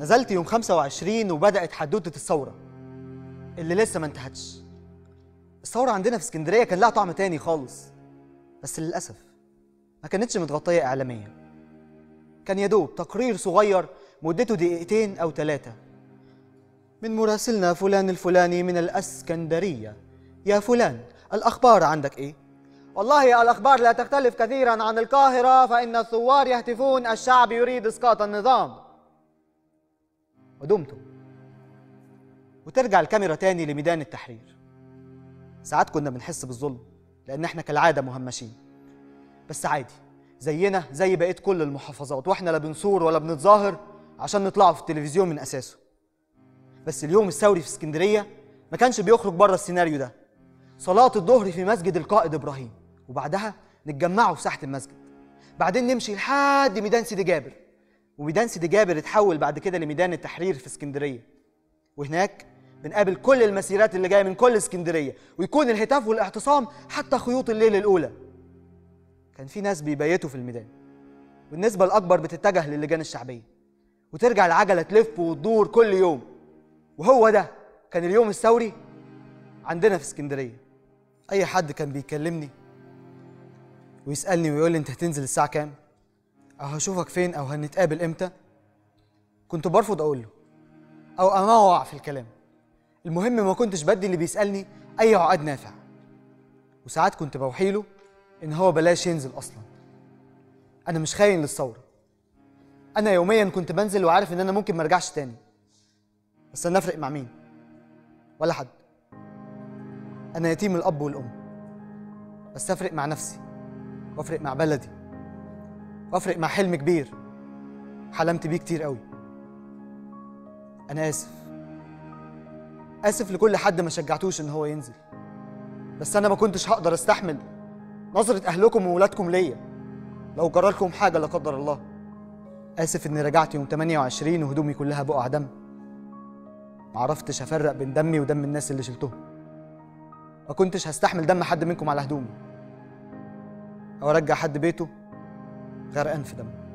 نزلت يوم 25 وبدأت حدوتة الثورة اللي لسه ما انتهتش. الثورة عندنا في اسكندرية كان لها طعم تاني خالص بس للأسف ما كانتش متغطية إعلاميا. كان يا دوب تقرير صغير مدته دقيقتين أو ثلاثة من مراسلنا فلان الفلاني من الأسكندرية. يا فلان الأخبار عندك إيه؟ والله الأخبار لا تختلف كثيرا عن القاهرة فإن الثوار يهتفون الشعب يريد إسقاط النظام. ودمتم وترجع الكاميرا تاني لميدان التحرير. ساعات كنا بنحس بالظلم لأن إحنا كالعادة مهمشين. بس عادي زينا زي بقية كل المحافظات وإحنا لا بنصور ولا بنتظاهر عشان نطلعوا في التلفزيون من أساسه. بس اليوم الثوري في اسكندرية ما كانش بيخرج بره السيناريو ده. صلاة الظهر في مسجد القائد إبراهيم وبعدها نتجمعوا في ساحة المسجد. بعدين نمشي لحد ميدان سيدي جابر. وميدان سيدي جابر اتحول بعد كده لميدان التحرير في اسكندرية. وهناك بنقابل كل المسيرات اللي جاية من كل اسكندرية ويكون الهتاف والاعتصام حتى خيوط الليل الأولى. كان في ناس بيبيتوا في الميدان والنسبة الأكبر بتتجه للجان الشعبية. وترجع العجلة تلف وتدور كل يوم. وهو ده كان اليوم الثوري عندنا في اسكندرية. أي حد كان بيكلمني ويسألني ويقول لي أنت هتنزل الساعة كام؟ أو هشوفك فين أو هنتقابل إمتى؟ كنت برفض أقول له. أو أموع في الكلام. المهم ما كنتش بدي اللي بيسألني أي عقد نافع. وساعات كنت بوحي له إن هو بلاش ينزل أصلا. أنا مش خاين للثورة. أنا يوميا كنت بنزل وعارف إن أنا ممكن مرجعش تاني. بس أنا أفرق مع مين؟ ولا حد. أنا يتيم الأب والأم. بس أفرق مع نفسي. وأفرق مع بلدي. وأفرق مع حلم كبير حلمت بيه كتير قوي. أنا آسف. آسف لكل حد ما شجعتوش إن هو ينزل. بس أنا ما كنتش هقدر أستحمل نظرة أهلكم وولادكم ليا. لو جرى لكم حاجة لا قدر الله. آسف إني رجعت يوم 28 وهدومي كلها بقع دم. معرفتش أفرق بين دمي ودم الناس اللي شلتهم. ما كنتش هستحمل دم حد منكم على هدومي. أو أرجع حد بيته غرقان في دم